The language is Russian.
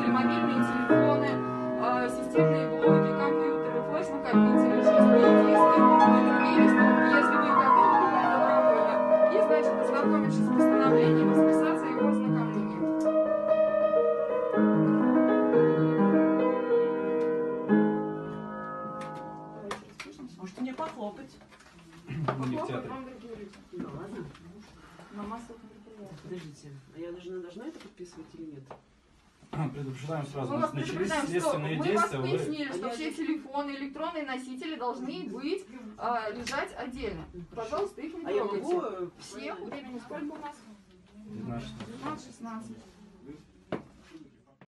Э, мобильные телефоны, э, с постановлением, похлопать. Похлопают вам другие люди. Да ладно. На массовых мероприятиях. Подождите, а я должна, должна это подписывать или нет? Предупреждаем сразу, Мы вас начались предупреждаем, что следственные мы вас действия, вы что А все телефоны, электронные носители должны быть а, лежать отдельно. Пожалуйста, их не А я трогайте. могу... э, Все, времени сколько у нас? 15 15-16.